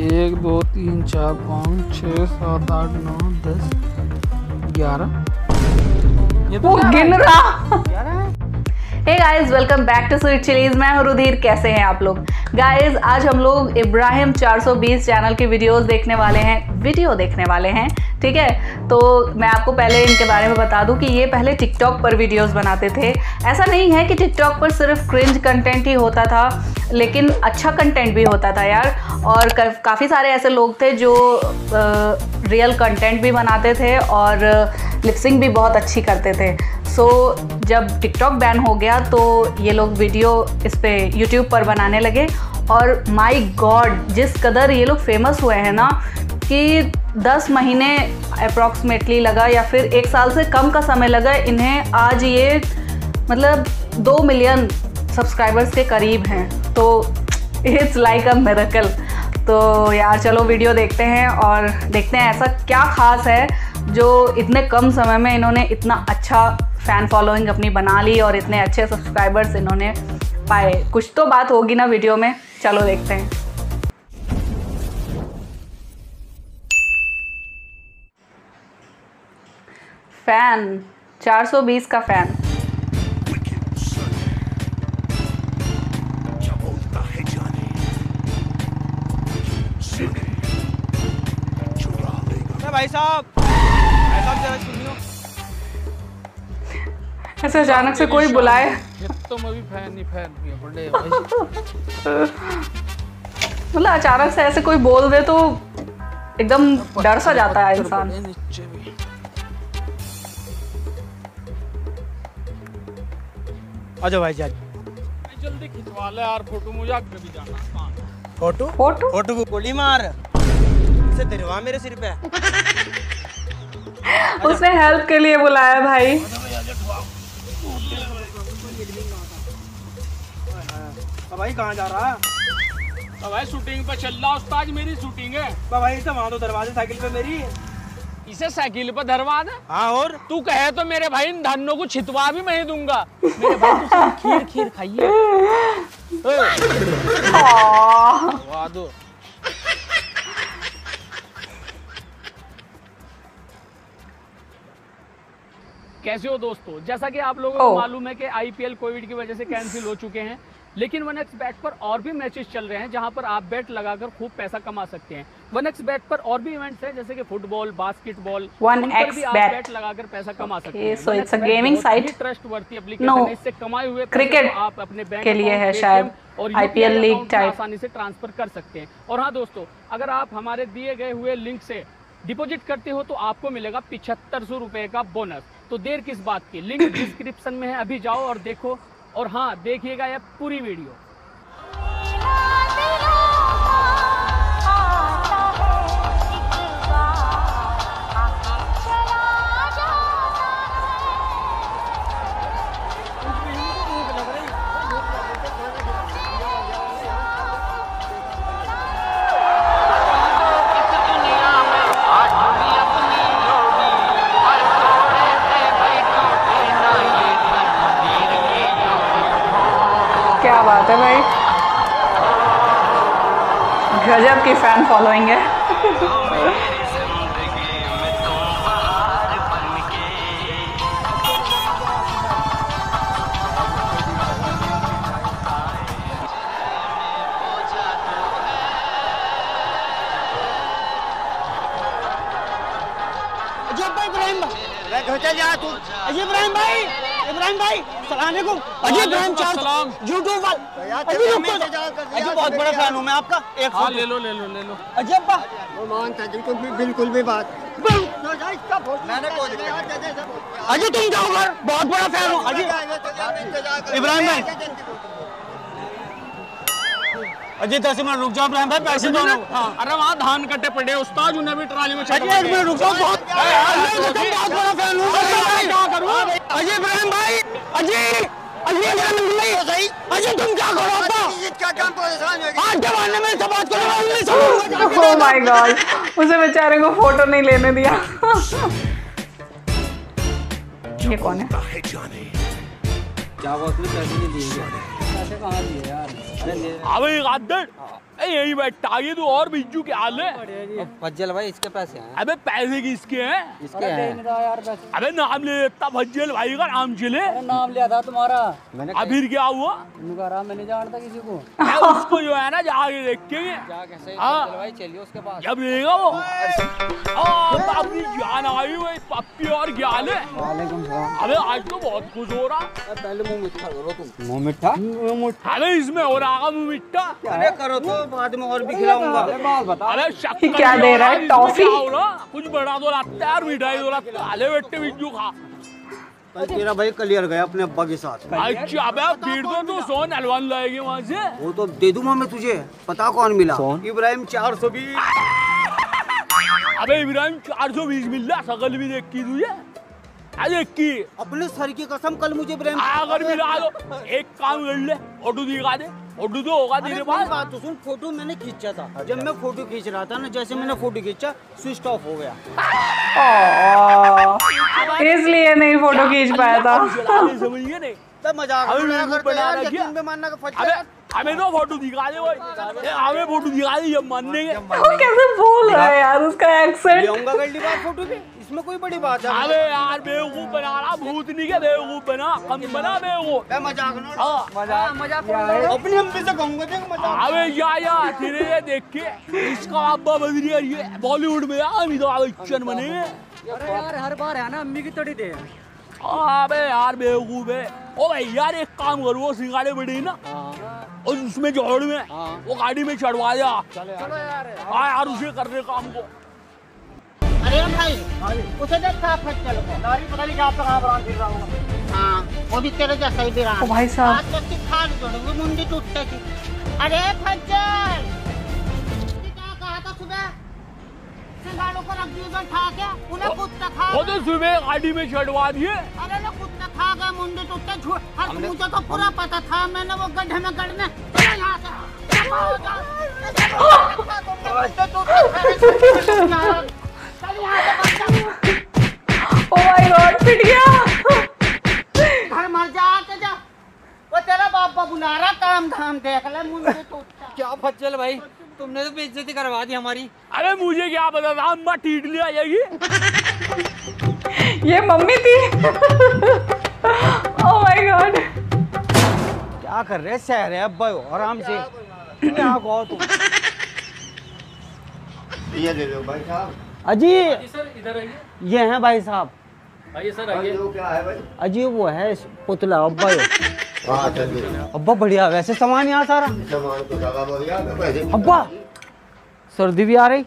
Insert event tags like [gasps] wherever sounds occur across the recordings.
एक दो तीन चार पाँच छः सात आठ नौ दस ग्यारह। ये तो गिन। रहा। है। Hey guys welcome back to Sweet Chillies मैं हूँ रुधिर कैसे हैं आप लोग? गाइस आज हम लोग इब्राहिम 420 चैनल के वीडियोस देखने वाले हैं। वीडियो देखने वाले हैं ठीक है? तो मैं आपको पहले इनके बारे में बता दूँ कि ये पहले टिकटॉक पर वीडियोस बनाते थे। ऐसा नहीं है कि टिकटॉक पर सिर्फ़ क्रिंज कंटेंट ही होता था लेकिन अच्छा कंटेंट भी होता था यार। और काफ़ी सारे ऐसे लोग थे जो रियल कंटेंट भी बनाते थे और लिपसिंग भी बहुत अच्छी करते थे। सो so, जब टिकटॉक बैन हो गया तो ये लोग वीडियो इस पर यूट्यूब पर बनाने लगे। और माय गॉड जिस कदर ये लोग फ़ेमस हुए हैं ना कि 10 महीने अप्रॉक्सीमेटली लगा या फिर एक साल से कम का समय लगा, इन्हें आज ये मतलब दो मिलियन सब्सक्राइबर्स के करीब हैं। तो इट्स लाइक अ मेरेकल तो यार चलो वीडियो देखते हैं और देखते हैं ऐसा क्या खास है जो इतने कम समय में इन्होंने इतना अच्छा फ़ैन फॉलोइंग अपनी बना ली और इतने अच्छे सब्सक्राइबर्स इन्होंने पाए। कुछ तो बात होगी ना वीडियो में। चलो देखते हैं। फ़ैन 420 का फ़ैन। भाई साहब भाई साहब जरा सुनियो। ऐसे अचानक से कोई बुलाए। ये तो मैं भी फ़ैन नहीं फ़ैन भाई। मतलब अचानक से ऐसे कोई बोल दे तो एकदम डर सा जाता है इंसान। आजो भाई जान जल्दी खिंचवा ले यार फ़ोटो मुझे आगे भी जाना कहाँ फ़ोटो? फ़ोटो? फ़ोटो को गोली मार। इसे दरवा मेरे सिर पे। [laughs] उसने हेल्प के लिए बुलाया भाई। भाई कहाँ जा रहा? तो भाई शूटिंग पे चल रहा उस्ताद मेरी शूटिंग है। भाई इसे वहाँ तो दरवाजे साइकिल पे मेरी। इसे साइकिल पर धरवा दे। हाँ और? तू कहे तो मेरे भाई इन धनों को छितवा भी मैं दूँगा। मेरे भाई तू खीर खीर खाइए। दो। कैसे हो दोस्तों? जैसा कि आप लोगों को मालूम है कि आईपीएल कोविड की वजह से कैंसिल हो चुके हैं। लेकिन वन एक्स बैट पर और भी मैचेस चल रहे हैं जहाँ पर आप बेट लगाकर खूब पैसा कमा सकते हैं वन एक्स बैट पर और भी इवेंट्स हैं जैसे कि फुटबॉल बास्केटबॉल 1x भी आप bet. बेट लगाकर पैसा कमा सकते हैं so it's a gaming site? Trustworthy application. है इससे कमाए हुए पैसे Cricket आप अपने बैंक के लिए है शायद। और account में type. आसानी से ट्रांसफ़र कर सकते हैं और हाँ दोस्तों अगर आप हमारे दिए गए हुए लिंक से डिपॉजिट करते हो तो आपको मिलेगा पिछहत्तर सौ रुपए का बोनस तो देर किस बात की लिंक डिस्क्रिप्शन में है अभी जाओ और देखो और हाँ देखिएगा यह पूरी वीडियो। गजब की फ़ैन फॉलोइंग है। अजय इब्राहिम भाई। घर चल जा तू इब्राहिम भाई इब्राहिम भाई। बहुत बड़ा फ़ैन हूँ मैं आपका। एक हाँ ले लो ले लो ले लो। अजी बा बिल्कुल भी बिल्कुल भी बात। मैंने अजय तुम जाओ घर। बहुत बड़ा फ़ैन हूँ। अजय इब्राहिम भाई। अजय दस मिनट रुक जाओ इब्राहिम भाई पैसे दो ना हाँ। अरे वहाँ धान कट्टे पड़े उस्ताद उन्हें भी ट्राली में अजय एक मिनट रुक जाओ बहुत अजय तुम बहुत बड़ा फ़ैन हूँ। क्या करूँ? अजय इब्राहिम भाई अजय अजय इब्राहिम भाई। अजय तुम क्या करो अब्बा क्या काम परेशान हो आज के में से बात करो मैं उन्नीस सौ ओ माय गॉड उसे बेचारे को फ़ोटो नहीं लेने दिया। [laughs] ये कौन है? 아버지가 안 돼. यही बैठा ये तो और बिज्जू के हाल है फज्जल भाई इसके पैसे हैं? अबे पैसे किसके हैं? इसके हैं। अबे नाम ले लेता भज्जल भाई का नाम चले। नाम लिया था तुम्हारा। मैंने फिर क्या हुआ? कहा रहा मैं नहीं जानता किसी को। उसको जो है ना जाके देखेंगे क्या कैसे? हाँ। भाई चलिए उसके पास। जब लेगा वो। अपनी जान आई हुई पप्पी और ज्ञान है। वालेकुम अबे आज तो बहुत खुश हो रहा। पहले मुँह मिठा करो तुम। मुँह मिठा मुँह मिठा अबे इसमें हो रहा मुँह मिठा अरे करो तो। बाद में और भी खिलाऊँगा। बात बता। क्या दे रहा है? टॉफी? हो? कुछ बड़ा तो लगता है यार मिठाई तो लगता है आले बेटे बिज्जू खा तेरा भाई कलियर गया अपने अब्बा के साथ। अच्छा अबे फिर तो तू सोन हलवान लाएगी वहाँ से। वो तो दे दूँगा मैं तुझे पता कौन मिला? इब्राहिम चार सौ बीस। अबे इब्राहिम चार सौ बीस मिल रहा सकल भी देख की तुझे अरे की? अपने सर की कसम कल मुझे इब्राहिम अगर मिला दो। एक काम कर ले ऑटो दिखा दे। ऑटो तो होगा तेरे पास। बात तो सुन फ़ोटो मैंने खींचा था। जब मैं फ़ोटो खींच रहा था ना जैसे मैंने फ़ोटो खींचा स्विच ऑफ़ हो गया। इसलिए नहीं फ़ोटो खींच पाया था। चलाने समझ गए नहीं। मज़ाक हमें तो फ़ोटो दिखा दे हमें फ़ोटो दिखा दे जब मानने के कैसे बोल रहा है यार उसका एक्सेंट आऊँगा अगली बार फ़ोटो भी इसमें कोई बड़ी बात है? अबे यार बेवकूफ़ बना रहा भूतनी के बेवकूफ़ बना? कम बना बेवकूफ़। मज़ाक ना हाँ। मज़ाक मज़ाक अपनी अम्मी से कहूँगा देख मज़ाक। अबे या या तेरे ये देख के इसका अब्बा बदली है ये बॉलीवुड में अमिताभ बच्चन बने। अरे यार हर बार है ना अम्मी की तड़ी दे। अबे यार बेवकूफ़ है। ओ भाई यार एक काम करो वो सिंगाड़े बड़ी ना और उसमें जोड़ में वो गाड़ी में चढ़वा जा। चलो यार। हाँ यार उसे कर रहे काम को। अरे भाई उसे देख था फज्जल को नारी पता नहीं कहाँ पे कहाँ पर फिर रहा हूँ हाँ वो भी तेरे जैसा ही भी रहा ओ भाई साहब आज तक की खाल जोड़ूँगी मुंडी टूटते थी अरे फज्जल तूने क्या कहा था सुबह सिंगाड़ों को रख दिए उधर ठा के उन्हें कुत्ता खा वो तो सुबह गाड़ी में चढ़वा दिए अरे ना कुत्ता खा गया मुंडी टूटते झूठ और मुझे तो पूरा पता था मैंने वो गड्ढे में गड़ने चलो यहाँ से यहाँ से। चल यहाँ से बच्चा। ओ माय गॉड पिट गया घर मर जा आके जा वो तेरा बापा बुला रहा काम धाम देख ले क्या फज्जल भाई? तुमने तो बेइज्जती करवा दी हमारी। अरे मुझे क्या पता था अम्मा टीट ले आएगी ये मम्मी थी। ओ माय गॉड क्या कर रहे सह रहे अब्बा हो, आराम से। क्या कहो तुम? ये दे दो भाई साहब। अजी। सर इधर आइए। ये हैं भाई साहब। आइए सर भाई वो क्या है भाई? अजी वो है पुतला अब्बा हो। हाँ चलिए अब्बा बढ़िया। वैसे सामान यहाँ सारा? सामान तो अब्बा सर्दी भी आ रही?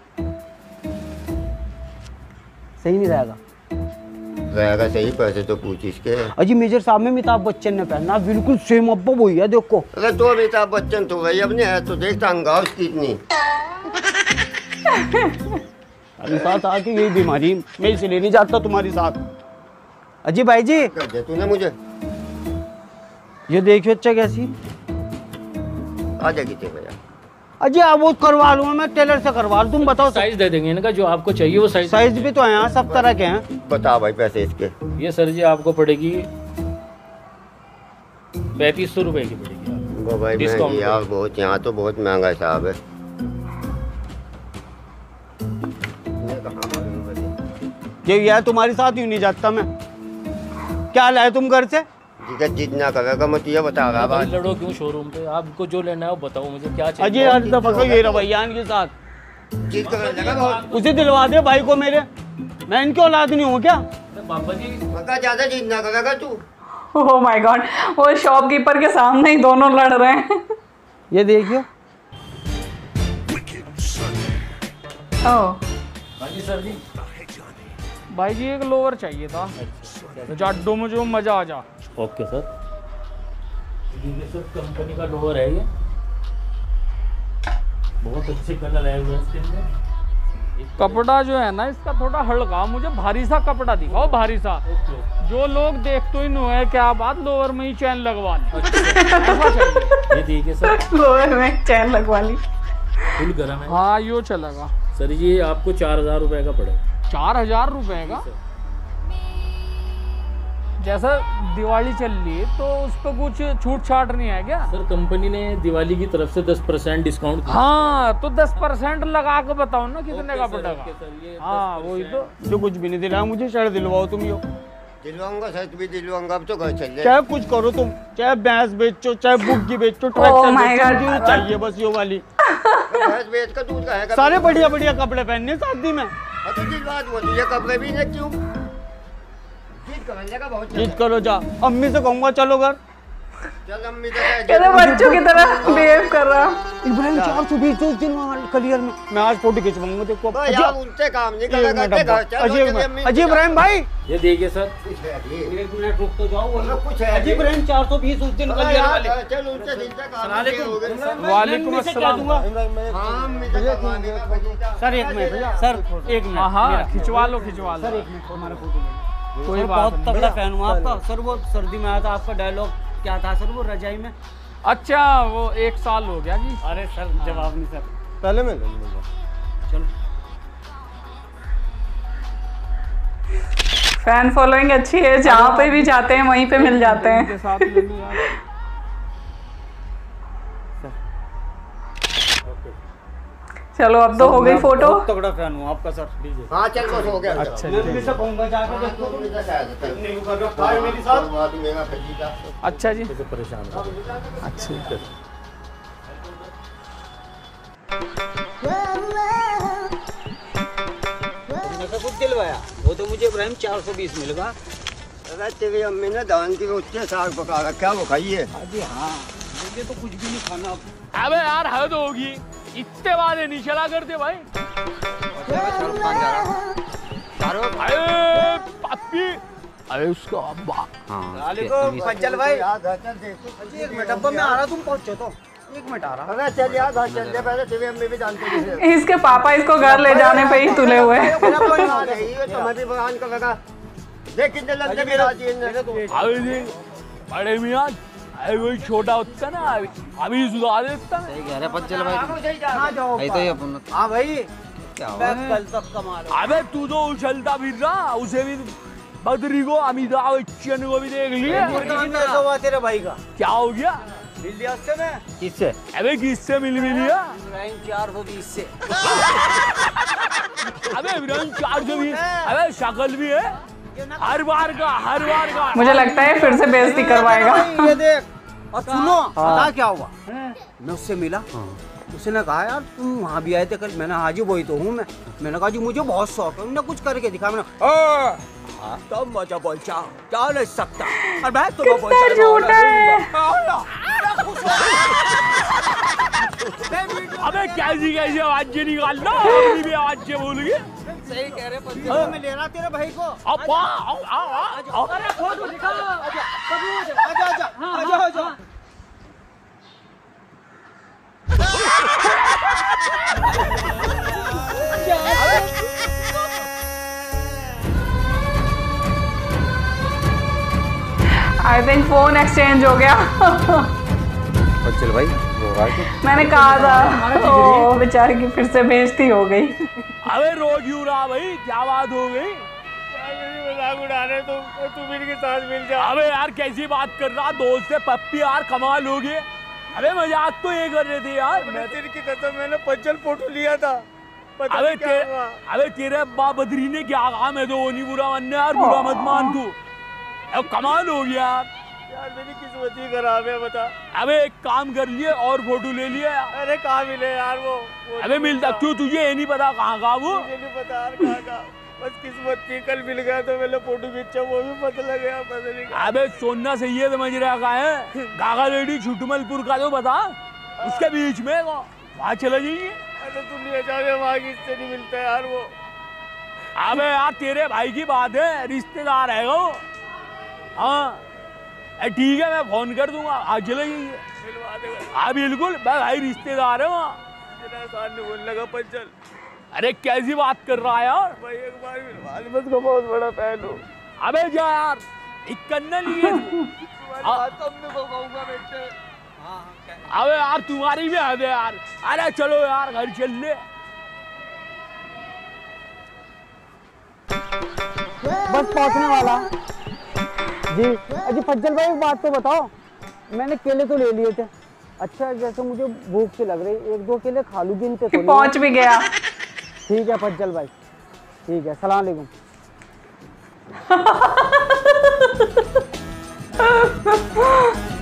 सही नहीं रहेगा। रहेगा सही पैसे तो पूछ इसके। अजी मेजर साहब में अमिताभ बच्चन ने पहना बिल्कुल सेम अब्बा वही है देखो। अरे तो अमिताभ बच्चन तो भाई अपने है तो देखता अंगाव उसकी इतनी। [laughs] अभी साथ आके यही बीमारी मैं इसलिए नहीं जाता तुम्हारी साथ। अजी भाई जी। तूने मुझे। ये देखियो अच्छा कैसी। आ जाएगी तेरे भैया अजी आप वो करवा लूँगा मैं टेलर से करवा लूँ तुम बताओ। साइज़ दे देंगे इनका जो आपको चाहिए वो साइज़ साइज़ भी तो है यहाँ सब तरह के हैं। बता भाई पैसे इसके। ये सर जी आपको पड़ेगी पैंतीस सौ रुपए की पड़ेगी। भाई बहुत यहाँ तो बहुत महँगा है साहब है। ये यार तुम्हारे साथ यूँ नहीं जाता मैं। क्या लाए तुम घर से? जिधर जितना करेगा मैं तुझे बता रहा बात। लड़ो क्यों शोरूम पे? आपको जो लेना है वो बताओ मुझे क्या चाहिए? यार दफ़ा को ये रवैया इनके साथ। जीत कर लगा उसे दिलवा दे भाई को मेरे। मैं इनकी औलाद नहीं हूँ क्या? अरे बाबा जी। ज़्यादा जितना करेगा तू। ओ माय गॉड वो शॉपकीपर के सामने ही दोनों लड़ रहे हैं। ये देखियो ओह हाँ जी सर जी। भाई जी एक लोअर चाहिए था। जाडो में जो मज़ा आ जा। ओके सर ये सर कंपनी का लोअर है ये। बहुत अच्छे कलर है इसके अंदर। कपड़ा जो है ना इसका थोड़ा हल्का मुझे भारी सा कपड़ा दिखाओ भारी सा। जो लोग देख तो इन है क्या बात लोअर में ही चैन लगवा ली। ये देखिए सर लोअर में चैन लगवा ली। फुल गर्म है। हाँ यो चलेगा। सर ये आपको चार हज़ार रुपए का पड़ेगा। चार हज़ार रुपए का? जैसा दिवाली चल रही है तो उस पर कुछ छूट छाट नहीं है क्या? सर कंपनी ने दिवाली की तरफ़ से 10 परसेंट डिस्काउंट हाँ तो दस परसेंट लगा के बताओ ना कितने का पड़ेगा हाँ वही तो। जो कुछ भी नहीं दिलाया मुझे शर्ट दिलवाओ तुम यो दिलवाऊँगा सर भी दिलवाऊँगा अब तो घर चल चाहे कुछ करो तुम चाहे भैंस बेचो चाहे बुग्गी बेचो Oh ट्रैक्टर बेचो चाहिए बस यो वाली। भैंस बेच कर दूध सारे बढ़िया बढ़िया कपड़े पहनने शादी में। भी जीत कर जा। अम्मी से कहूँगा चलो घर। कहते बच्चों की तरह बिहेव कर रहा। इब्राहिम चार सौ बीस उस दिन वहाँ कलियर में। मैं आज फ़ोटो खिंचवाऊँगा देखो उनसे काम नहीं करा इब्राहिम भाई। ये देखिए सर कुछ है एक मिनट रुक तो जाओ कुछ है अजी इब्राहिम चार सौ बीस उस दिन वाले। चल उनसे हो वालेकुम मैं क्या दूँगा? हाँ। सर एक मिनट सर एक मिनट। हाँ हाँ खिंचवा लो खिंचवा लो। एक मिनट हमारा फ़ोटो कोई सर बात बहुत तगड़ा फ़ैन हूँ आपका। सर। वो सर्दी में आया था आपका डायलॉग क्या था सर वो रजाई में? अच्छा वो एक साल हो गया जी। अरे सर जवाब नहीं सर। पहले में चलो। फ़ैन फॉलोइंग अच्छी है जहाँ पे भी जाते हैं वहीं पे मिल जाते हैं। चलो अब तो हो गई फ़ोटो तगड़ा फ़ैन हूँ आपका सर हाँ चल बस हो गया। अच्छा मैं से कहूँगा जाकर हाँ, तो मेरा शायद है। नहीं कर रहा भाई मेरे साथ। करवा दूँ मेरा भतीजा। अच्छा जी। परेशान हो? अच्छा। कुछ दिलवाया वो तो मुझे इब्राहिम चार सौ बीस मिल गया। अरे तेरी अम्मी ने धान की रोटी साग पका रखा वो खाइए। अजी हाँ। मुझे तो कुछ भी नहीं खाना। अब अबे यार हद होगी। इतने वादे नहीं चला करते भाई। अरे पापी अरे उसका अब्बा। फज्जल भाई। घर एक मिनट अब्बा मैं आ रहा तुम पहुंचो तो। एक मिनट आ रहा अरे चल यार घर चल दे पहले तेरी अम्मी भी जानती है इसके पापा इसको घर ले जाने पे ही तुले हुए। हैं। अबे देख बड़े मियाँ। अरे वही छोटा होता ना अभी सुधार देता ना। हाँ जाओ। तो ये अपन हाँ भाई। क्या कल तक अबे तू तो उछलता फिर रहा उसे भी बदरी को अमिताभ बच्चन को भी देख लिया। तेरे भाई का। क्या हो गया? मिल लिया उससे मैं? किससे? अबे किससे मिल भी लिया? चार सौ बीस से। अबे इब्राहिम चार सौ बीस। अबे शक्ल भी है। हर बार का हर बार का। मुझे लगता है फिर से बेइज्जती करवाएगा। ये देख। और सुनो पता क्या हुआ? मैं उससे मिला। हाँ। उसने कहा यार तुम वहाँ भी आए थे कल। मैंने हाँ जी वही तो हूँ मैं। मैंने कहा जी मुझे बहुत शौक है। कुछ करके दिखा मैंने हाँ, तब मज़ा बोलचा। क्या नहीं सकता। और मैं तुम्हें बोलचा अबे कैसी कैसी आवाज़ अपनी भी आवाज़ से बोल गई। सही कह रहे मैं ले रहा तेरे भाई को। आओ आओ आओ आओ अरे फ़ोटो दिखा। आजा आजा आजा आजा आजा आई थिंक फ़ोन एक्सचेंज हो गया। चल भाई वो मैंने कहा था ओ बेचारे की फिर से बेइज्जती हो गई। अबे रो क्यों रहा भाई क्या बात हो गई? मज़ाक उड़ाने तुम तुम इनके साथ मिल जा अबे यार कैसी बात कर रहा? दोस्त से पप्पी यार कमाल हो गए अबे मज़ाक तो ये कर रहे थे यार। मैं तेरे की कसम मैंने फ़ोटो लिया था। अबे ते, अबे तेरे अब्बा बदरी ने क्या कहा? मैं तो वो नहीं बुरा मानने यार बुरा मत मान तू। अब कमाल हो गया यार। यार मेरी किस्मत ही खराब है बता। अबे एक काम कर लिए और फ़ोटो ले लिया। अरे कहाँ मिले यार वो, वो अबे मिलता। क्यों तुझे ये नहीं पता कहाँ का वो। मुझे नहीं पता यार कहाँ का। बस किस्मत थी कल मिल गया तो मैंने फ़ोटो खींचा वो भी पता लग गया पता नहीं अबे सोना सही है समझ रहा का है? गागा रेडी छुटमलपुर का तो बता। उसके बीच में वहाँ चला जाइए। अरे तू नहीं जावे वहाँ किससे नहीं मिलता यार वो। अबे यार तेरे भाई की बात है रिश्तेदार है वो। हाँ। ठीक है मैं फ़ोन कर दूँगा आज चले जाइए। हाँ बिल्कुल मैं भाई रिश्तेदार है वहाँ। बोलने लगा पंचल अरे कैसी बात कर रहा है यार? भाई एक बार का बहुत बड़ा फ़ैन हूँ। अबे जा यार एक लिए अबे यार तुम्हारी भी हद है यार। अरे चलो यार घर चल ले। बस पहुँचने वाला। जी अच्छा फज्जल भाई एक बात तो बताओ। मैंने केले तो ले लिए थे। अच्छा जैसे मुझे भूख से लग रही एक दो केले खा लूँगी इनसे तो पहुँच भी गया। ठीक है फज्जल भाई। ठीक है सलाम अलैकुम [laughs]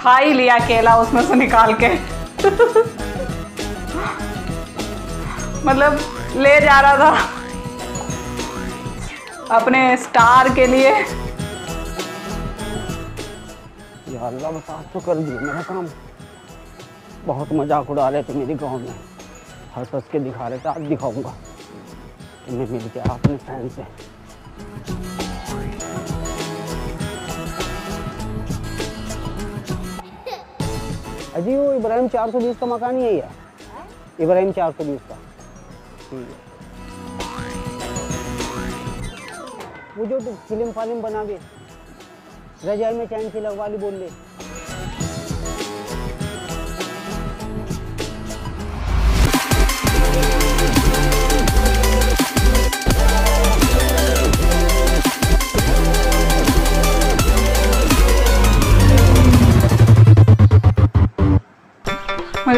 खा ही लिया केला उसमें से निकाल के। मतलब ले जा रहा था। अपने स्टार के लिए। अल्लाह आज तो कर दिया मेरा काम। बहुत मज़ाक उड़ा रहे थे मेरे गाँव में। हंस हंस के दिखा रहे थे, आज दिखाऊँगा। मिल गया अपने फ़ैन से। अजी वो इब्राहिम 420 का मकान ही। है? यार इब्राहिम 420 का। ठीक है। वो जो फ़िल्म फालिम बना के रजाई में चैन से लगवा ली बोल ले।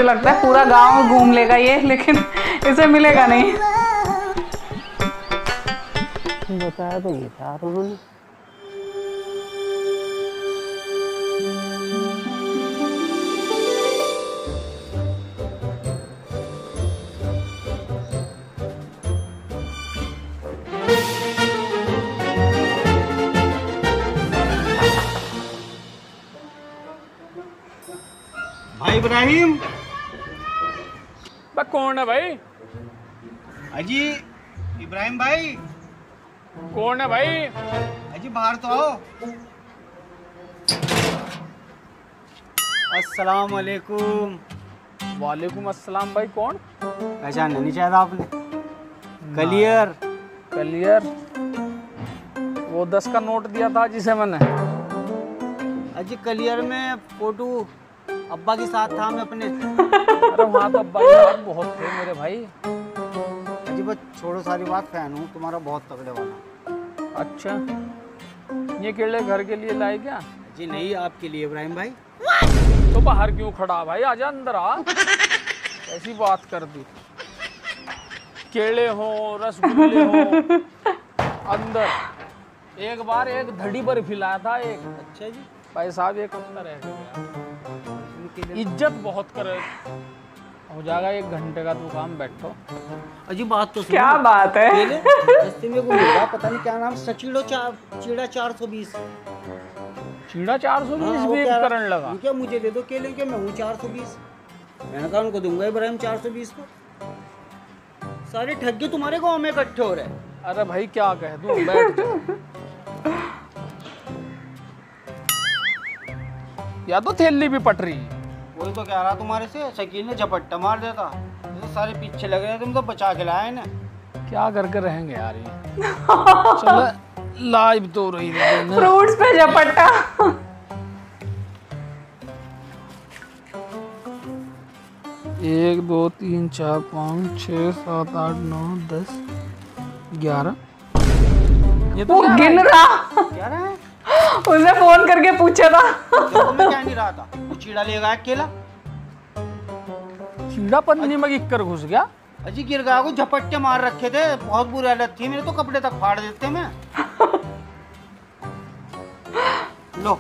मुझे लगता है पूरा गाँव घूम लेगा ये लेकिन इसे मिलेगा नहीं। बताया तो ये था उन्होंने। भाई इब्राहिम कौन है भाई? अजी इब्राहिम भाई। कौन है भाई? अजी बाहर तो आओ। अस्सलाम वालेकुम वालेकुम अस्सलाम भाई कौन? पहचान नहीं चाहा आपने। कलियर क्लियर वो दस का नोट दिया था जिसे मैंने। अजी कलियर में फ़ोटो अब्बा के साथ था मैं अपने। अरे वहाँ तो अब्बा के हाथ बहुत थे मेरे भाई। अजी बस छोड़ो सारी बात फ़ैन हूँ तुम्हारा बहुत तगड़े वाला। अच्छा ये केले घर के लिए लाए क्या? जी नहीं आपके लिए इब्राहिम भाई। तो बाहर क्यों खड़ा भाई? आजा अंदर आ। ऐसी बात कर दी? केले हो रसगुल्ले हो अंदर। एक बार एक धड़ी बर्फ़ी लाया था एक। अच्छा जी। भाई साहब एक अंदर गया। इज़्ज़त बहुत कर हो जाएगा एक घंटे का तू काम बैठो। अजी बात तो सुनो। क्या बात है? रास्ते में वो मिला पता नहीं क्या नाम सचीड़ो चार चीड़ा चार सौ बीस। चीड़ा चार सौ बीस भी करण लगा। क्या मुझे दे दो केले के मैं हूँ चार सौ बीस। मैंने कहा उनको दूँगा इब्राहिम चार सौ बीस को। सारे ठग्गे तुम्हारे गाँव में इकट्ठे हो रहे अरे भाई क्या कह दूँ बैठ या तो थैली भी पट रही है। वही तो कह रहा तुम्हारे से शकील ने झपट्टा मार देता। तो सारे पीछे लग रहे तुम तो बचा के लाए ना क्या करके रहेंगे यार ये? [laughs] चलो लाइव तो रही है फ्रूट्स पे झपट्टा एक दो तीन चार पाँच छः सात आठ नौ दस ग्यारह। ये तो वो गिन रहा। क्या रहा है? उसने फ़ोन करके पूछा था। मैं क्या नहीं रहा था? वो चीड़ा ले गया अकेला। पन्नी में गिर कर घुस गया? अजी गिर गया को झपट्टे मार रखे थे। बहुत बुरी हालत थी। मेरे तो कपड़े तक फाड़ देते मैं लो।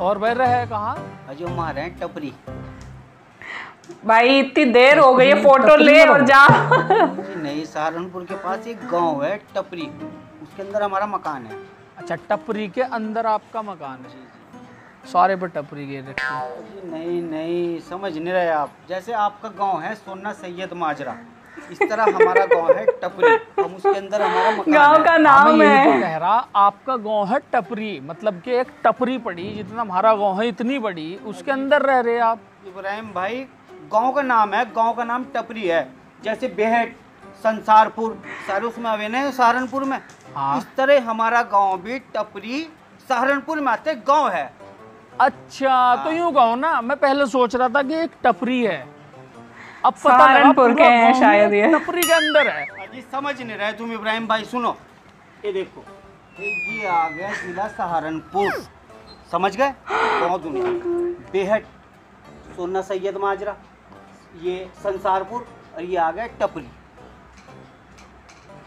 और वह रहे कहाँ? अजी मार रहे हैं टपरी। भाई इतनी देर हो गई है फ़ोटो ले और जा। नहीं सहारनपुर के पास एक गाँव है टपरी। उसके अंदर हमारा मकान है। अच्छा टपरी के अंदर आपका मकान है? सारे पर टपरी गिर रखी है। जी नहीं नहीं समझ नहीं रहे आप। जैसे आपका गाँव है सोना सैयद माजरा। इस तरह हमारा गाँव है टपरी। हम उसके अंदर हमारा मकान गाँव का हाँ, नाम मैं यही तो है कह रहा आपका गाँव है टपरी। मतलब कि एक टपरी पड़ी जितना हमारा गाँव है इतनी बड़ी। उसके अंदर रह रहे आप। इब्राहिम भाई गाँव का नाम है गाँव का नाम टपरी है। जैसे बेहट संसारपुर सारे उसमें आवे है सहारनपुर में? हाँ। इस तरह हमारा गाँव भी टपरी सहारनपुर में आते गाँव है। अच्छा हाँ। तो यूँ कहो ना मैं पहले सोच रहा था कि एक टपरी है। अब सहारनपुर पूरा के हैं शायद ये। टपरी के अंदर है। अजी समझ नहीं रहे तुम इब्राहिम भाई सुनो। ये देखो ये ये आ गया जिला सहारनपुर। समझ गए? बहुत दुनिया। [gasps] बेहद सोना सैयद माजरा ये संसारपुर और ये आ गया टपरी।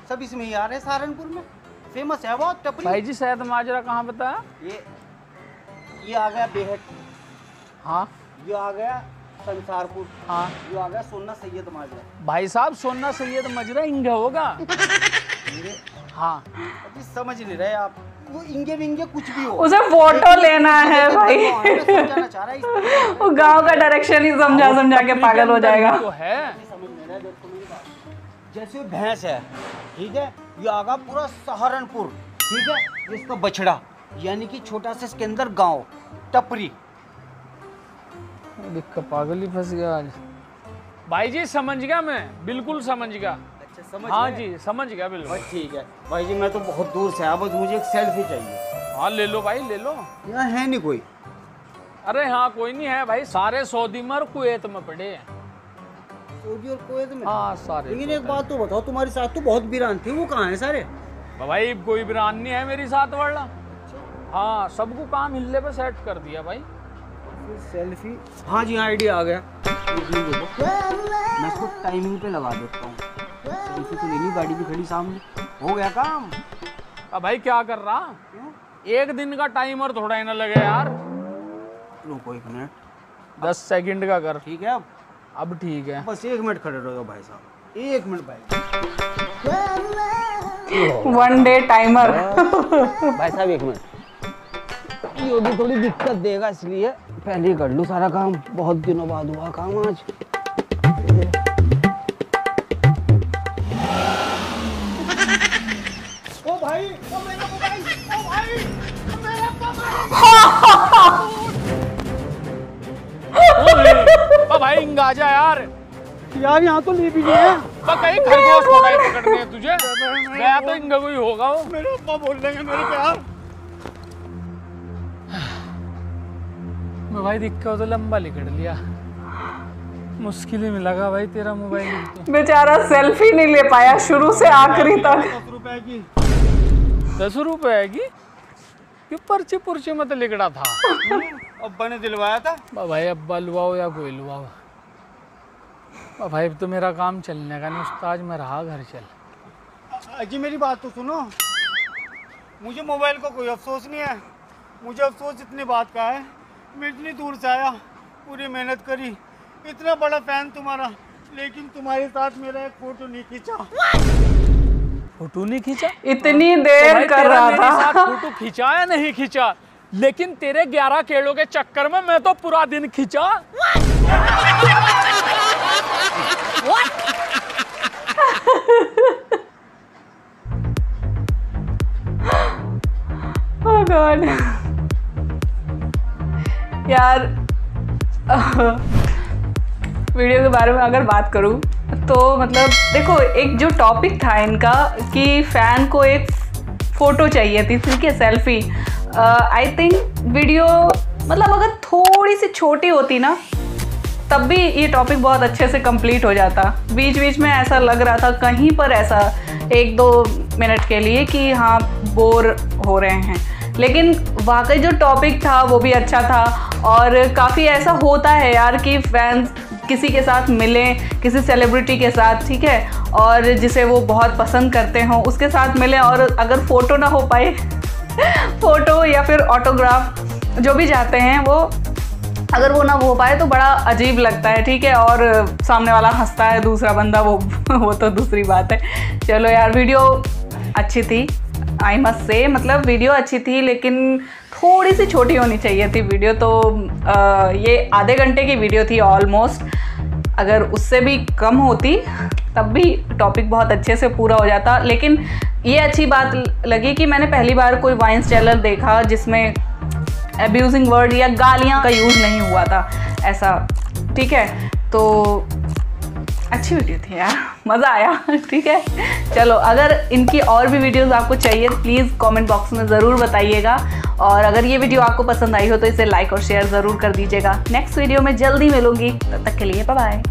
सब इसमें ही आ रहे हैं सहारनपुर में। फ़ेमस है बहुत टपरी। भाई जी सैयद माजरा कहाँ बताया ये ये आ गया बेहद हाँ। ये आ गया संसारपुर। हाँ। ये आ गया सोना सैयद माजरा। भाई साहब सोना सैयद मजरा इंगे होगा। हाँ। अजी समझ नहीं रहे आप। वो इंगे विंगे कुछ भी हो। उसे फ़ोटो लेना है भाई। है इस तरह वो गाँव का डायरेक्शन ही समझा समझा के पागल हो अंदर जाएगा। ही। तो है जैसे भैंस है ठीक है? ये आगा पूरा सहारनपुर ठीक है? इसका बछड़ा यानी कि छोटा सा इसके अंदर गाँव टपरी। दिक्कत पागल ही फंस गया आज। भाई जी समझ गया मैं बिल्कुल समझ गया। अच्छा समझ हाँ जी समझ गया बिल्कुल। ठीक है। भाई जी मैं तो बहुत दूर से आया बस मुझे एक सेल्फी चाहिए। हाँ ले लो भाई ले लो। यहाँ है नहीं कोई। अरे हाँ कोई नहीं है भाई सारे सऊदी में और कुवैत में पड़े हैं। सऊदी और कुवैत में हाँ सारे लेकिन एक बात तो बताओ तुम्हारे साथ तो बहुत थी वो कहाँ है सारे? भाई कोई बिरान नहीं है मेरी साथ वाला। हाँ सबको काम हिलने पे सेट कर दिया भाई। सेल्फी हाँ जी हाँ आइडिया आ गया। मैं इसको टाइमिंग पे लगा देता हूँ। सेल्फी तो लेनी गाड़ी भी खड़ी सामने। हो गया काम। अब भाई क्या कर रहा? एक दिन का टाइमर थोड़ा ही ना लगे यार। रुको एक मिनट दस सेकंड का कर। ठीक है अब। अब ठीक है। बस एक मिनट खड़े रहो भाई साहब। एक मिनट भाई। वन डे टाइमर भाई साहब एक मिनट। ये होगी थोड़ी दिक्कत देगा इसलिए पहले ही कर लूँ सारा काम। बहुत दिनों बाद हुआ काम आज। ओ भाई ओ मेरा मोबाइल ओ भाई ओ मेरा ओ [laughs] भाई इंगा जा यार। यार यहाँ तो ले भी नहीं है। तो कहीं खरगोश थोड़ा ही पकड़ने हैं तुझे। गया तो इंगा कोई होगा वो। मेरे अब्बा बोल देंगे मेरे प्यार। मैं भाई दिक्कत तो लंबा लिखड़ लिया। मुश्किल ही मिला भाई तेरा मोबाइल तो बेचारा सेल्फी नहीं ले पाया शुरू से आखिरी तक। दस रुपए की। दस रुपए की? क्यों पर्ची पुर्ची में तो लिखड़ा था। अब्बा ने दिलवाया था। भाई अब्बा लुआओ या कोई लुआओ भाई तो मेरा काम चलने का नहीं उस्ताद मैं रहा घर चल। अजी मेरी बात तो सुनो। मुझे मोबाइल का कोई अफसोस नहीं है। मुझे अफसोस इतनी बात का है। मैं इतनी दूर से आया पूरी मेहनत करी। इतना बड़ा फ़ैन तुम्हारा लेकिन तुम्हारे साथ मेरा एक फ़ोटो नहीं खींचा। फ़ोटो नहीं खींचा? इतनी तो देर भाई कर रहा था। फ़ोटो खींचा या नहीं खींचा? लेकिन तेरे ग्यारह केड़ों के चक्कर में मैं तो पूरा दिन खींचा। [laughs] Oh God. यार, [laughs] वीडियो के बारे में अगर बात करूँ तो मतलब देखो, एक जो टॉपिक था इनका, कि फ़ैन को एक फ़ोटो चाहिए थी, ठीक है सेल्फी आई थिंक वीडियो मतलब अगर थोड़ी सी छोटी होती ना तब भी ये टॉपिक बहुत अच्छे से कंप्लीट हो जाता। बीच बीच में ऐसा लग रहा था, कहीं पर ऐसा एक दो मिनट के लिए कि हाँ बोर हो रहे हैं। लेकिन वाकई जो टॉपिक था, वो भी अच्छा था और काफ़ी ऐसा होता है यार कि फैंस किसी के साथ मिलें, किसी सेलिब्रिटी के साथ, ठीक है? और जिसे वो बहुत पसंद करते हों, उसके साथ मिलें और अगर फ़ोटो ना हो पाए [laughs] फ़ोटो या फिर ऑटोग्राफ जो भी जाते हैं, वो अगर वो ना हो पाए तो बड़ा अजीब लगता है ठीक है? और सामने वाला हंसता है दूसरा बंदा वो वो तो दूसरी बात है। चलो यार वीडियो अच्छी थी आई मस्ट से मतलब वीडियो अच्छी थी लेकिन थोड़ी सी छोटी होनी चाहिए थी वीडियो तो आ, ये आधे घंटे की वीडियो थी ऑलमोस्ट अगर उससे भी कम होती तब भी टॉपिक बहुत अच्छे से पूरा हो जाता। लेकिन ये अच्छी बात लगी कि मैंने पहली बार कोई वाइंस चैनल देखा जिसमें अब्यूजिंग वर्ड या गालियाँ का यूज़ नहीं हुआ था, ऐसा। ठीक है? तो अच्छी वीडियो थी यार, मज़ा आया, ठीक है? चलो, अगर इनकी और भी वीडियोस आपको चाहिए प्लीज़ कमेंट बॉक्स में ज़रूर बताइएगा। और अगर ये वीडियो आपको पसंद आई हो तो इसे लाइक और शेयर ज़रूर कर दीजिएगा। नेक्स्ट वीडियो में जल्दी मिलूँगी, तब तक के लिए बाय